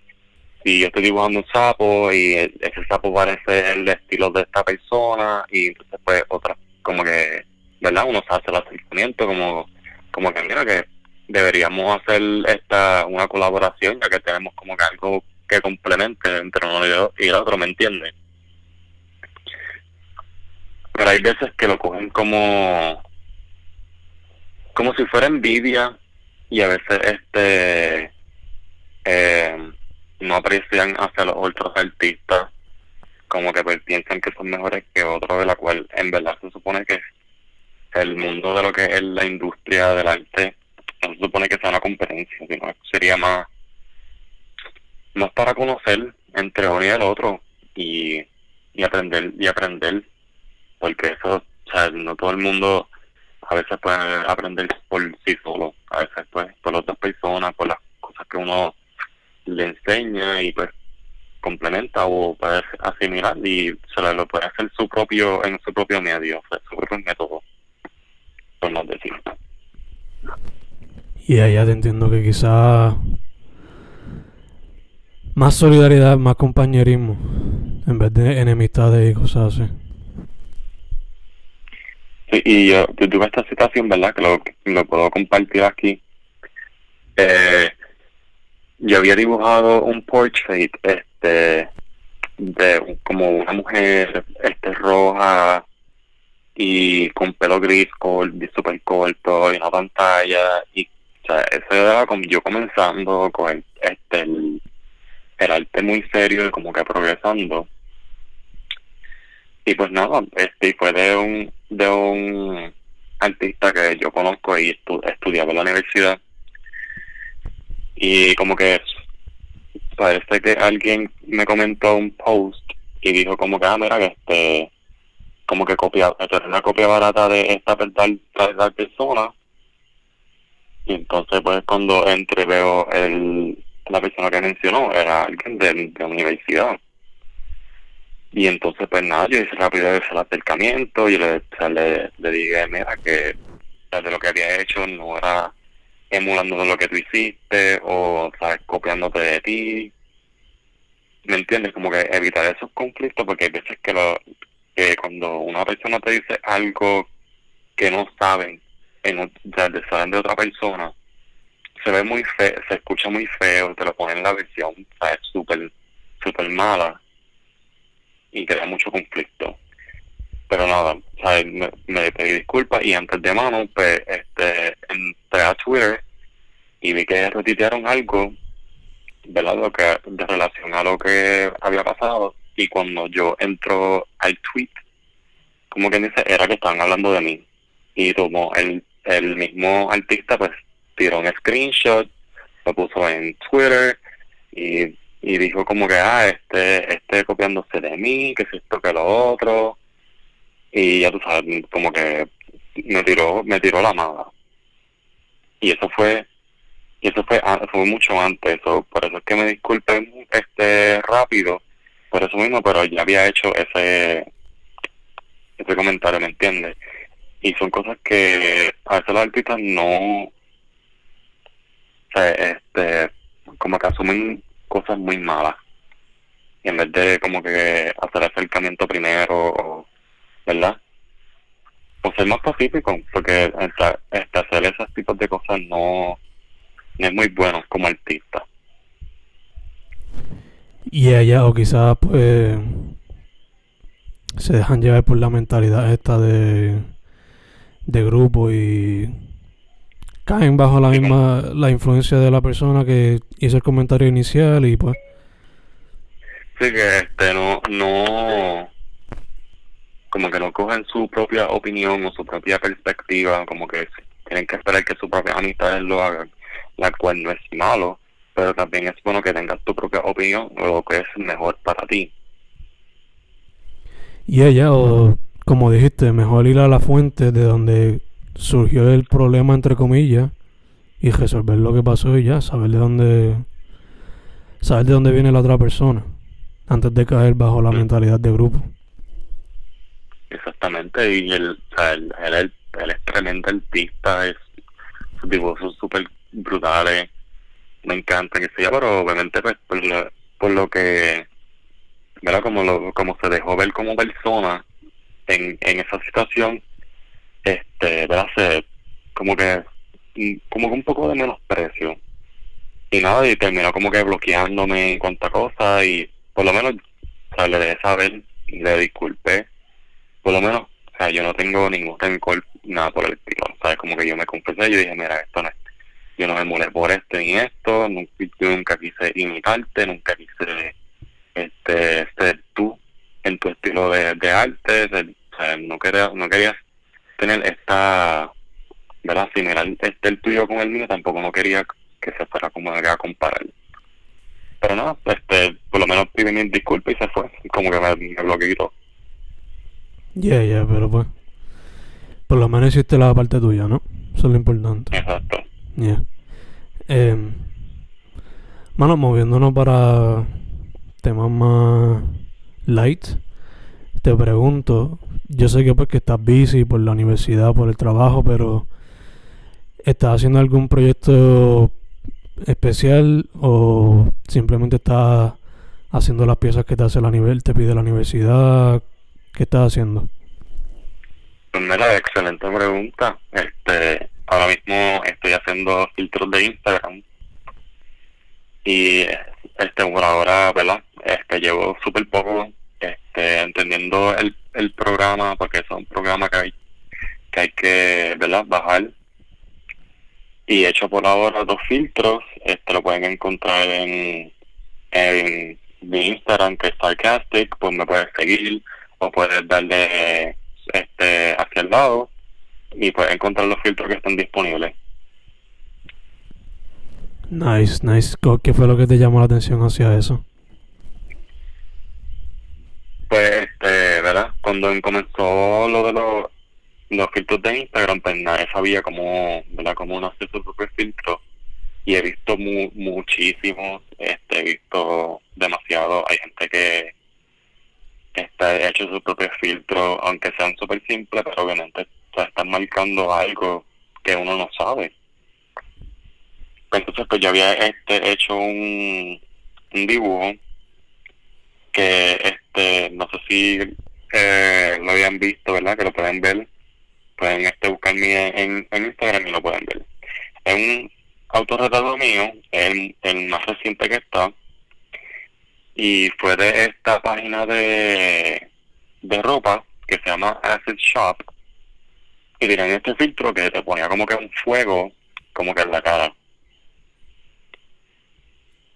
si yo estoy dibujando un sapo y ese sapo parece el estilo de esta persona y entonces pues otra, como que, ¿verdad? Uno se hace el acercamiento como, como que mira que deberíamos hacer esta una colaboración ya que tenemos como que algo que complemente entre uno y el otro, ¿me entiendes? Pero hay veces que lo cogen como como si fuera envidia y a veces este eh, no aprecian hacia los otros artistas como que pues, piensan que son mejores que otros de la cual en verdad se supone que el mundo de lo que es la industria del arte no se supone que sea una competencia sino sería más más para conocer entre uno y el otro y, y aprender y aprender porque eso o sea no todo el mundo a veces puede aprender por sí solo, a veces pues por otras personas, por las cosas que uno le enseña y pues complementa o puede asimilar y se lo puede hacer su propio en su propio medio, su propio método, por no decir. Y allá te entiendo que quizá más solidaridad, más compañerismo, en vez de enemistades y cosas así. Sí, y yo, tuve esta situación, ¿verdad? Que lo, puedo compartir aquí. Eh, yo había dibujado un portrait este de como una mujer este roja y con pelo gris super corto y una pantalla y o sea, eso era como yo comenzando con este el, el arte muy serio y como que progresando y pues nada, este fue de un, de un artista que yo conozco y estudiaba en la universidad. Y como que parece que alguien me comentó un post y dijo como que, ah, que este, como que copia, una copia barata de esta tal, tal, persona. Y entonces pues cuando entre veo el, la persona que mencionó, era alguien de, de la universidad. Y entonces, pues nada, yo hice rápido ese acercamiento y le, le, dije, mira, que de lo que había hecho no era emulando lo que tú hiciste o, ¿sabes?, copiándote de ti. ¿Me entiendes? Como que evitar esos conflictos porque hay veces que, lo, que cuando una persona te dice algo que no saben, en, de, saben de otra persona, se ve muy feo, se escucha muy feo, te lo ponen en la versión, ¿sabes?, súper, súper mala y crea mucho conflicto. Pero nada, Me, pedí disculpas y antes de mano, pues, este, entré a Twitter y vi que retitearon algo, ¿verdad? Lo que, de relación a lo que había pasado. Y cuando yo entro al tweet, como que dice, era que estaban hablando de mí. Y tomó el, el mismo artista, pues, tiró un screenshot, lo puso en Twitter y y dijo como que, ah, este, este copiándose de mí, que es esto, que lo otro, y ya tú sabes, como que me tiró, me tiró la mala. Y eso fue, y eso fue, ah, fue mucho antes, por eso es que me disculpen este rápido, por eso mismo, pero ya había hecho ese, ese comentario, ¿me entiendes? Y son cosas que a veces los artistas no, o sea, este, como que asumen cosas muy malas. Y en vez de como que hacer acercamiento primero, ¿verdad? O ser más pacífico, porque este, hacer esos tipos de cosas no, es muy bueno como artista. Y ella, o quizás pues se dejan llevar por la mentalidad esta de, de grupo y caen bajo la misma la influencia de la persona que hizo el comentario inicial y pues. Sí que este no no como que no cogen su propia opinión o su propia perspectiva como que tienen que esperar que su propia amistad lo hagan la cual no es malo pero también es bueno que tengas tu propia opinión o lo que es mejor para ti. Y ella o como dijiste mejor ir a la fuente de donde surgió el problema, entre comillas, y resolver lo que pasó y ya, saber de dónde, saber de dónde viene la otra persona, antes de caer bajo la mentalidad de grupo. Exactamente, y sea, él, él, es tremendo artista, es sus dibujos son súper brutales, me encantan, que sea, pero obviamente pues por lo, por lo que, ¿verdad? Como, lo, como se dejó ver como persona en, en esa situación, este, ¿verdad? Se, como que, como que un poco de menosprecio. Y nada, y terminó como que bloqueándome en cuanta cosa y por lo menos, o sea, le dejé saber, le disculpé, por lo menos, o sea, yo no tengo ningún rencor, nada por el estilo, ¿sabes? Como que yo me confesé, yo dije, mira, esto no es, yo no me molé por esto ni esto, nunca, yo nunca quise imitarte, nunca quise este ser tú en tu estilo de, de arte, o sea, no quería, no querías tener esta, ¿verdad? Similar este el tuyo con el mío, tampoco no quería que se fuera como a comparar. Pero no, este, por lo menos pide mi disculpas y se fue, como que me, me bloqueó. Ya, ya, pero pues. Por lo menos hiciste la parte tuya, ¿no? Eso es lo importante. Exacto. Ya. Eh, mano, moviéndonos para temas más light, te pregunto, yo sé que pues que estás busy por la universidad, por el trabajo, pero ¿estás haciendo algún proyecto especial o simplemente estás haciendo las piezas que te hace la nivel, te pide la universidad? ¿Qué estás haciendo? Pues excelente pregunta. Este, ahora mismo estoy haciendo filtros de Instagram y este por ahora, ¿verdad? Este llevo súper poco este entendiendo el, el programa porque es un programa que hay que ¿verdad? bajar y he hecho por ahora dos filtros, este lo pueden encontrar en, en mi Instagram que es Sarcastic, pues me puedes seguir o puedes darle este hacia el lado y puedes encontrar los filtros que están disponibles. Nice, nice. ¿Qué fue lo que te llamó la atención hacia eso? Pues, este, ¿verdad? Cuando comenzó lo de los, los filtros de Instagram, pues nadie sabía cómo, ¿verdad? Cómo uno hace su propio filtro. Y he visto mu muchísimos, este, he visto demasiado. Hay gente que está hecho su propio filtro, aunque sean súper simples, pero obviamente o están marcando algo que uno no sabe. Entonces, pues yo había este, hecho un, un dibujo que este no sé si eh, lo habían visto, ¿verdad? Que lo pueden ver. Pueden este buscarme en, Instagram y lo pueden ver. Es un autorretrato mío, el, el más reciente que está. Y fue de esta página de, de ropa que se llama Acid Shop. Y tienen este filtro que te ponía como que un fuego, como que en la cara.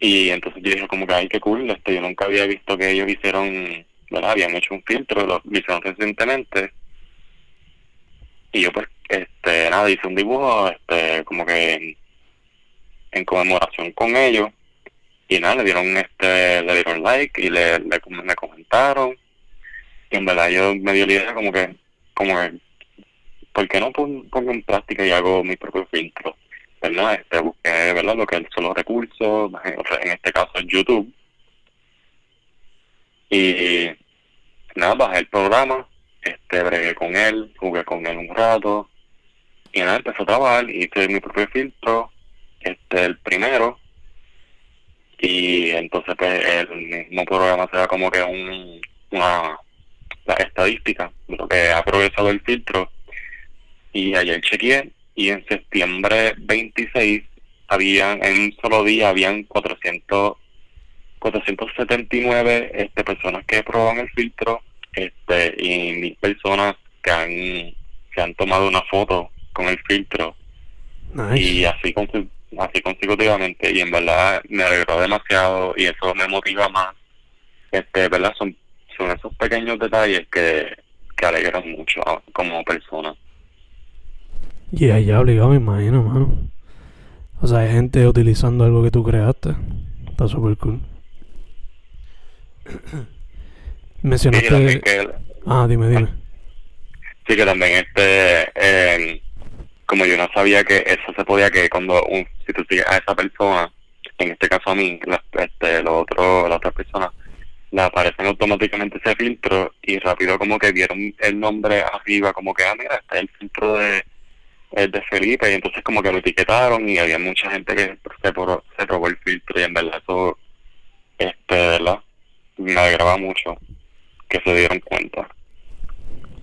Y entonces yo dije como que, ay, qué cool, este, yo nunca había visto que ellos hicieron, ¿verdad? Habían hecho un filtro, lo hicieron recientemente. Y yo pues, este, nada, hice un dibujo, este, como que en, conmemoración con ellos. Y nada, le dieron este, le dieron like y le, le, me comentaron. Y en verdad yo me dio la idea como que, como que, ¿por qué no pongo en práctica y hago mi propio filtro? ¿Verdad? Este, busqué, ¿verdad? Lo que son los recursos, en este caso en YouTube. Y nada, bajé el programa, este, bregué con él, jugué con él un rato, y nada, empecé a trabajar, hice mi propio filtro, este, el primero, y entonces pues el mismo programa se como que un, una la estadística lo que ha progresado el filtro, y ayer chequeé y en septiembre 26 habían en un solo día habían 400 479 este personas que probaban el filtro este y mil personas que han que han tomado una foto con el filtro. Y así así consecutivamente y en verdad me alegró demasiado y eso me motiva más. Este verdad son son esos pequeños detalles que que alegran mucho como persona y yeah, ya obligado, me imagino, mano. O sea, hay gente utilizando algo que tú creaste. Está súper cool. (coughs) Mencionaste. que, ah, dime, dime. Sí, que también este. Eh, como yo no sabía que eso se podía, que cuando un, si tú sigues a esa persona, en este caso a mí, la, este, los otros, las otras personas, le aparecen automáticamente ese filtro y rápido como que vieron el nombre arriba, como que, ah, mira, este es el filtro de es de Felipe y entonces como que lo etiquetaron y había mucha gente que se, probó, se probó el filtro y en verdad eso, este, ¿verdad? Me alegraba mucho que se dieron cuenta.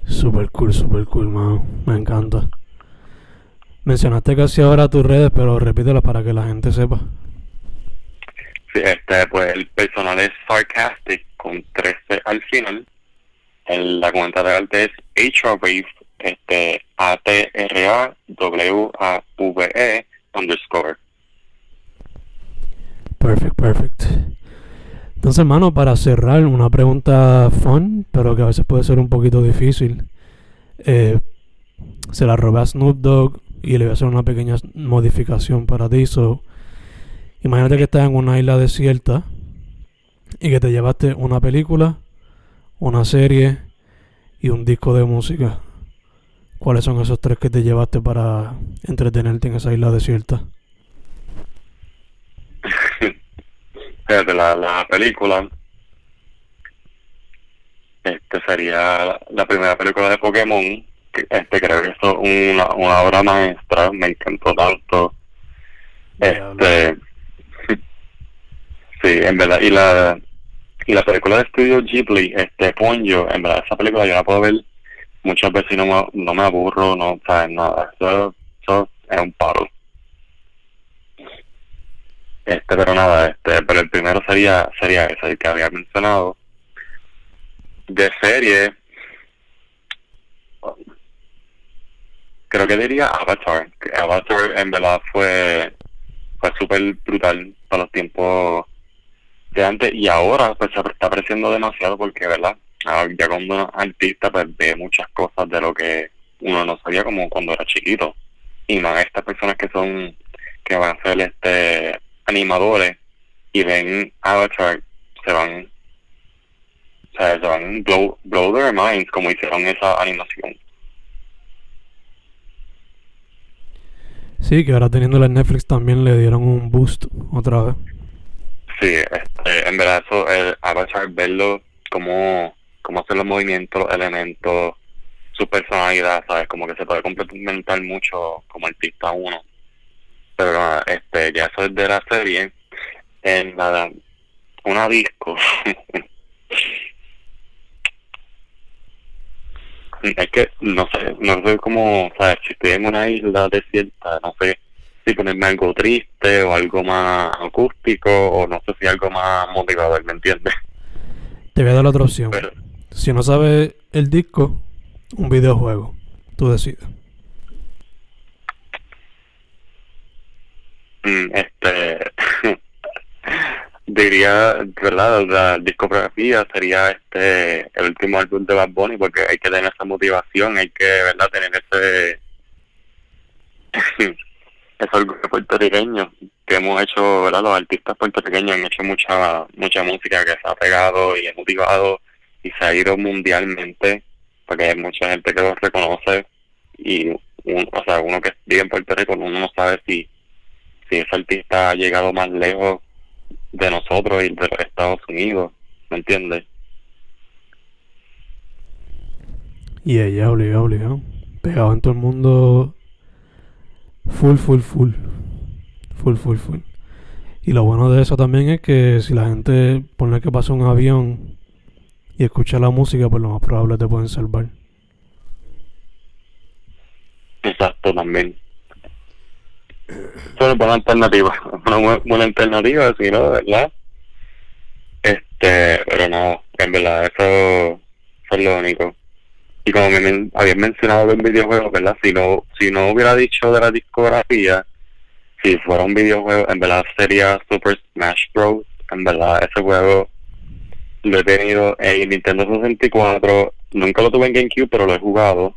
Super cool, super cool, mano. Me encanta. Mencionaste casi ahora tus redes, pero repítelas para que la gente sepa. Sí, este, pues el personal es Sarcastic con 13 al final. En la cuenta de arte es HRWave, este, A-T-R-A-W-A-V-E underscore. Perfect, perfect. Entonces, hermano, para cerrar, una pregunta fun, pero que a veces puede ser un poquito difícil. Eh, se la robé a Snoop Dogg y le voy a hacer una pequeña modificación para ti. So, imagínate que estás en una isla desierta y que te llevaste una película, una serie y un disco de música. ¿Cuáles son esos tres que te llevaste para entretenerte en esa isla desierta? (laughs) de la, la película. Este sería la primera película de Pokémon que, este creo que eso es una, una obra maestra me encantó tanto. Este (laughs) sí en verdad y la y la película de estudio Ghibli este Ponyo en verdad esa película yo la puedo ver muchas veces no me, no me aburro no sabes nada eso, eso es un paro este, pero nada, este, pero el primero sería, sería ese, que había mencionado. De serie, creo que diría Avatar. Avatar en verdad fue, fue súper brutal para los tiempos de antes y ahora pues se está apreciando demasiado porque, ¿verdad? Ah, ya cuando uno es artista pues ve muchas cosas de lo que uno no sabía como cuando era chiquito. Y más estas personas que son, que van a ser este animadores y ven Avatar, se van, o sea, se van blow, blow their minds como hicieron esa animación. Sí, que ahora teniendo la Netflix también le dieron un boost otra vez. Sí, este, en verdad eso, el Avatar, verlo, como cómo hacer los movimientos, los elementos, su personalidad, ¿sabes? Como que se puede complementar mucho como artista uno. Pero este ya eso es de la serie. En la una disco. (laughs) Es que no sé no sé cómo sabes si estoy en una isla desierta no sé si ponerme algo triste o algo más acústico o no sé si algo más motivador me entiendes te voy a dar la otra opción si no sabes el disco un videojuego tú decides. Mm, este (laughs) diría verdad la discografía sería este el último álbum de Bad Bunny porque hay que tener esa motivación hay que verdad tener ese (laughs) es algo puertorriqueño que hemos hecho verdad los artistas puertorriqueños han hecho mucha mucha música que se ha pegado y ha motivado y se ha ido mundialmente porque hay mucha gente que lo reconoce y o sea uno que vive en Puerto Rico uno no sabe si si ese artista ha llegado más lejos de nosotros y de los Estados Unidos, ¿me entiendes? Y ella obligado, obligado. Pegado en todo el mundo. Full, full, full. Full, full, full. Y lo bueno de eso también es que si la gente pone que pasa un avión y escucha la música, pues lo más probable te pueden salvar. Exacto, también es una buena alternativa, una buena alternativa, si no, ¿verdad? Este, pero no, en verdad, eso, es lo único. Y como me habías mencionado los videojuegos, ¿verdad? Si no, si no hubiera dicho de la discografía, si fuera un videojuego, en verdad sería Super Smash Bros. En verdad, ese juego lo he tenido en Nintendo 64, nunca lo tuve en GameCube, pero lo he jugado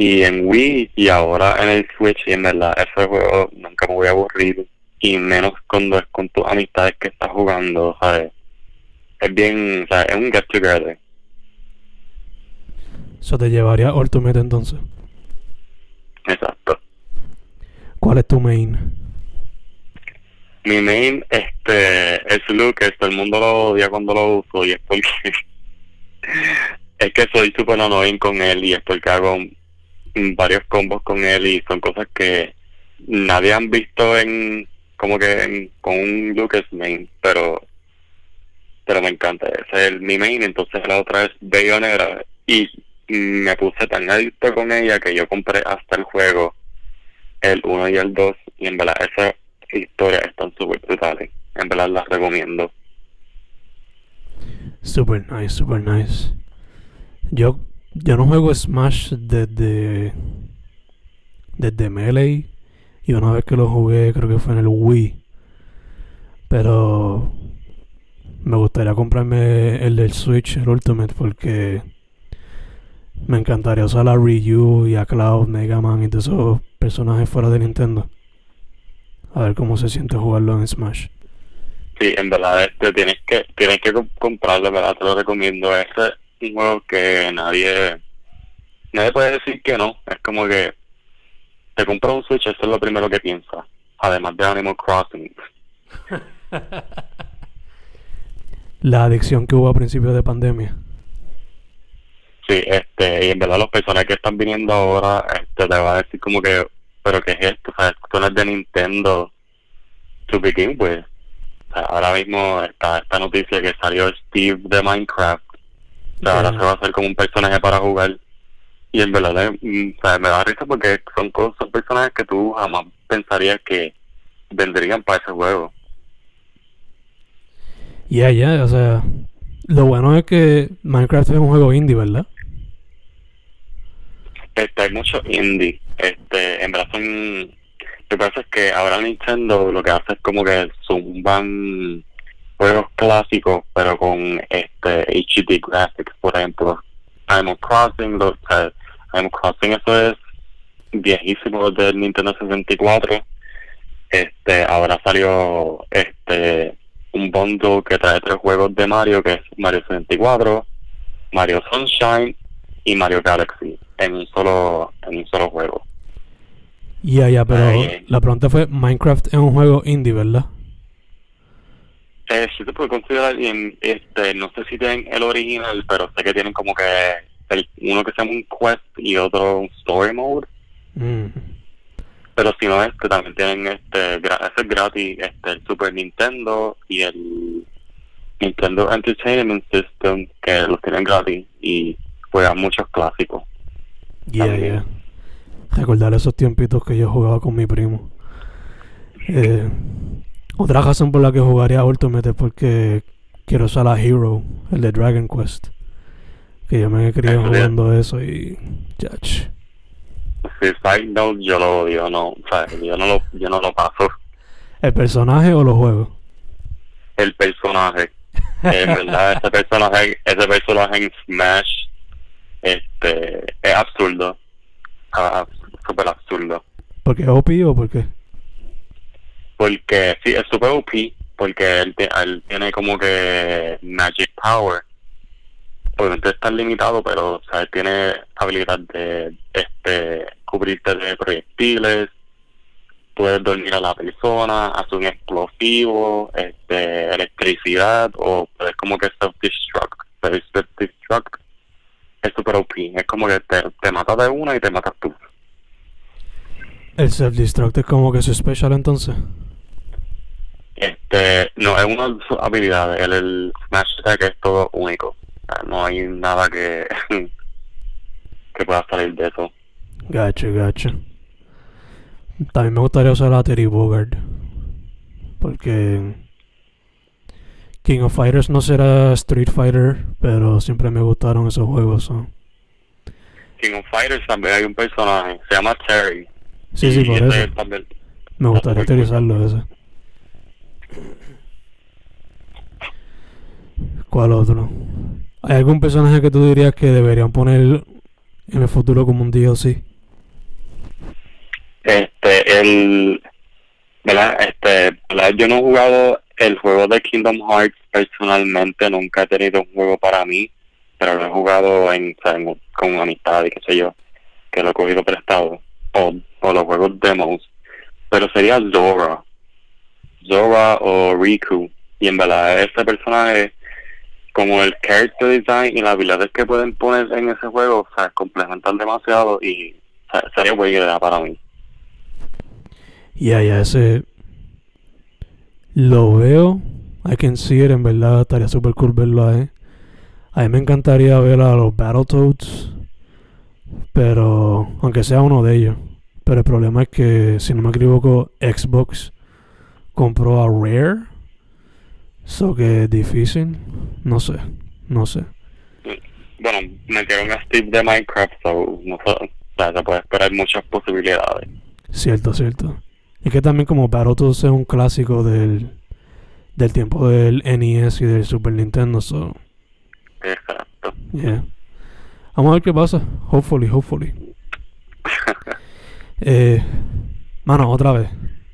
y en Wii y ahora en el Switch y en verdad ese juego nunca me voy a aburrir y menos cuando es con tus amistades que estás jugando, ¿sabes? Es bien, o sea, es un get together. Eso te llevaría a Ultimate entonces. Exacto. ¿Cuál es tu main? Mi main, este, es Lucas, todo el mundo lo odia cuando lo uso y es porque (laughs) es que soy súper annoying con él y es porque hago varios combos con él y son cosas que nadie han visto en como que con un Lucas main, pero pero me encanta. Ese es el, mi main, entonces la otra es Bayonetta y me puse tan adicto con ella que yo compré hasta el juego el 1 y el 2 y en verdad esas historias están súper brutales. En verdad las recomiendo. Super nice, super nice. Yo, yo no juego Smash desde, desde Melee. Y una vez que lo jugué, creo que fue en el Wii. Pero me gustaría comprarme el del Switch, el Ultimate, porque me encantaría usar a Ryu y a Cloud, Mega Man y todos esos personajes fuera de Nintendo. A ver cómo se siente jugarlo en Smash. Sí, en verdad, este, tienes que tienes que comprarlo, ¿verdad? Te lo recomiendo. Este es un juego que nadie nadie puede decir que no. Es como que te compras un Switch, eso es lo primero que piensas. Además de Animal Crossing. (laughs) La adicción que hubo a principios de pandemia. Sí, este, y en verdad los personajes que están viniendo ahora, este, te va a decir como que, pero ¿qué es esto? O sea, esto no es de Nintendo to begin with ahora mismo está esta noticia que salió Steve de Minecraft. ahora se va a hacer como un personaje para jugar. Y en verdad mm, me da risa porque son, cosas, personajes que tú jamás pensarías que vendrían para ese juego. Ya, ya, o sea, lo bueno es que Minecraft es un juego indie, ¿verdad? Este, hay mucho indie. Este, en verdad son lo que pasa es que ahora Nintendo lo que hace es como que zumban juegos clásicos, pero con este HD graphics, por ejemplo. Animal Crossing, lo, Animal Crossing eso es viejísimo del Nintendo 64. Este, ahora salió este un bundle que trae tres juegos de Mario, que es Mario 64, Mario Sunshine y Mario Galaxy en un solo en un solo juego. Ya, ya, pero la pregunta fue, Minecraft es un juego indie, ¿verdad? Eh, sí te puedo considerar, bien, este, no sé si tienen el original, pero sé que tienen como que el, uno que se llama un quest y otro un story mode. Mm. Pero si no, este, también tienen este, ese gratis, este, el Super Nintendo y el Nintendo Entertainment System, que los tienen gratis y juegan muchos clásicos. Yeah, yeah recordar esos tiempitos que yo jugaba con mi primo. Eh, otra razón por la que jugaría Ultimate es porque quiero usar la Hero, el de Dragon Quest. Que yo me he criado jugando eso y. Judge. Sí, Side Note yo lo odio, no, o sea, yo no lo, yo no lo paso. ¿El personaje o los juegos? El personaje. en verdad, ese personaje, ese personaje en Smash este, es absurdo. Ah, súper absurdo. ¿Porque es OP o por qué? Porque sí, es super OP, porque él, tiene como que Magic Power. Obviamente está limitado, pero o tiene habilidad de este cubrirte de proyectiles, puedes dormir a la persona, hacer un explosivo, este, electricidad, o puedes como que self-destruct. Self-destruct es super OP, es como que te, te mata de una y te matas tú. ¿El self-destruct es como que su special entonces? Este, no, es una de sus habilidades. El, el Smash Attack es todo único. no hay nada que, (laughs) que pueda salir de eso. Gacho, gacho. También me gustaría usar a Terry Bogard. Porque King of Fighters no será Street Fighter, pero siempre me gustaron esos juegos. King of Fighters también hay un personaje, se llama Terry. Sí, sí, por eso. Me gustaría utilizarlo ese. ¿Cuál otro? ¿Hay algún personaje que tú dirías que deberían poner en el futuro como un DLC? Este, el. ¿Verdad? Este, ¿verdad? Yo no he jugado el juego de Kingdom Hearts personalmente, nunca he tenido un juego para mí, pero lo he jugado en, con amistad y qué sé yo, que lo he cogido prestado o, o los juegos demos, pero sería Zora, Zora o Riku, y en verdad ese personaje, como el character design y las habilidades que pueden poner en ese juego, o sea, complementan demasiado y sería buena idea para mí. Ya, ya, ese. Lo veo. I can see it, en verdad. Estaría super cool verlo ahí. A mí me encantaría ver a los Battletoads. Pero. Aunque sea uno de ellos. Pero el problema es que, si no me equivoco, Xbox compró a Rare. So que es difícil. No sé. No sé. Bueno, metieron a Steve de Minecraft, so no sé. O sea, se puede esperar muchas posibilidades. Cierto, cierto. Es que también como Battletoads es un clásico del, del tiempo del NES y del Super Nintendo, so... Exacto. Yeah. Vamos a ver qué pasa. Hopefully, hopefully. (laughs) eh, mano, otra vez.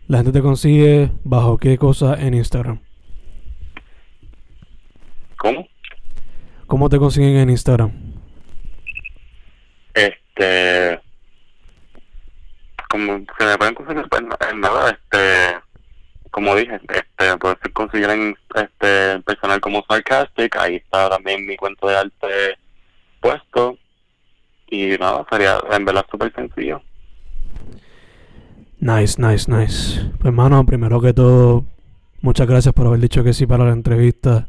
La gente te consigue bajo qué cosa en Instagram. ¿Cómo? ¿Cómo te consiguen en Instagram? Este. Como se me pueden conseguir pues, en nada, este. Como dije, este, puedes conseguir en este personal como Sarcastic, ahí está también mi cuento de arte puesto. Y nada, sería en verdad súper sencillo. Nice, nice, nice. Pues hermano, primero que todo, muchas gracias por haber dicho que sí para la entrevista.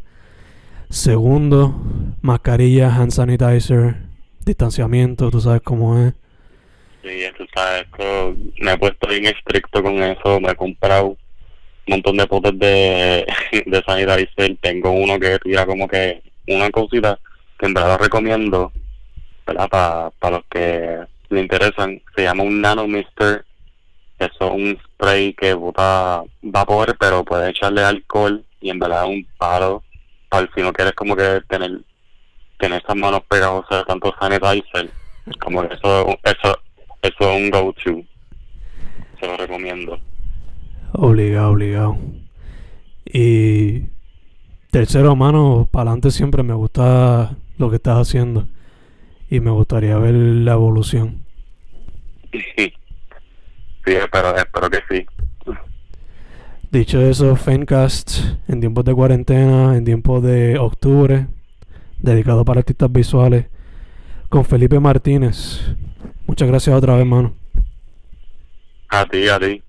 Segundo, mascarilla, hand sanitizer, distanciamiento, tú sabes cómo es. Sí, esto, me he puesto bien estricto con eso, me he comprado un montón de potes de, (laughs) de sanitizer, tengo uno que tira como que una cosita que en verdad recomiendo. Para los que le interesan, se llama un Nano Mister, eso es un spray que bota vapor, pero puede echarle alcohol y en verdad un palo al no quieres como que tener tener esas manos pegajosas de tanto sanitizer como eso eso eso es un go to se lo recomiendo. Obligado obligado. Y tercero mano para adelante siempre me gusta lo que estás haciendo. Y me gustaría ver la evolución. Sí, (laughs) sí espero, espero que sí. Dicho eso, Fencast en tiempos de cuarentena, en tiempos de octubre, dedicado para artistas visuales, con Felipe Martínez. Muchas gracias otra vez, mano. A ti, a ti.